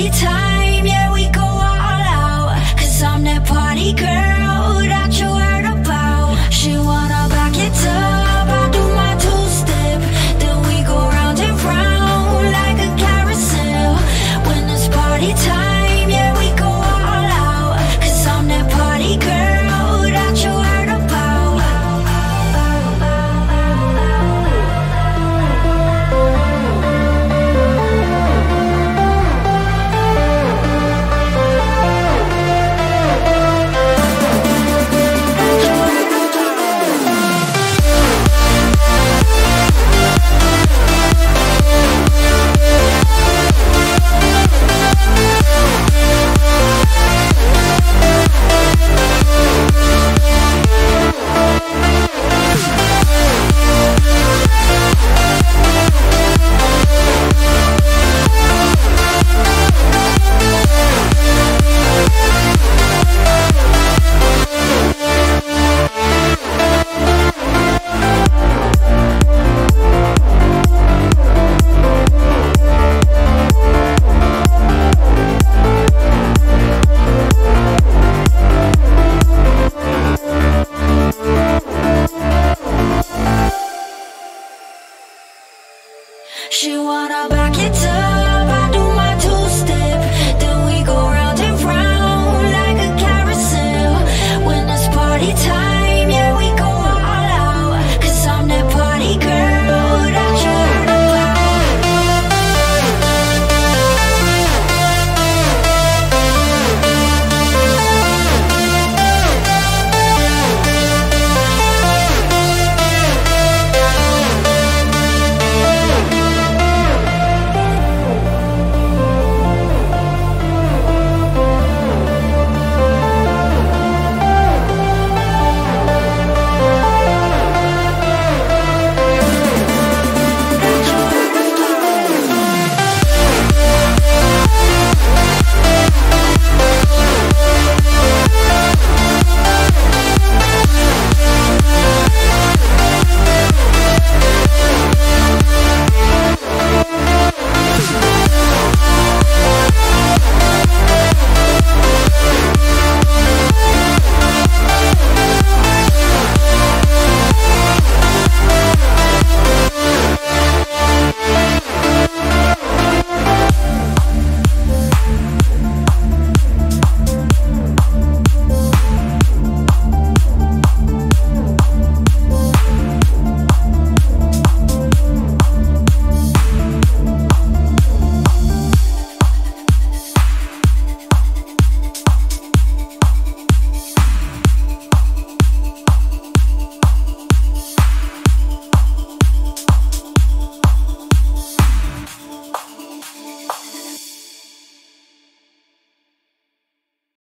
anytime.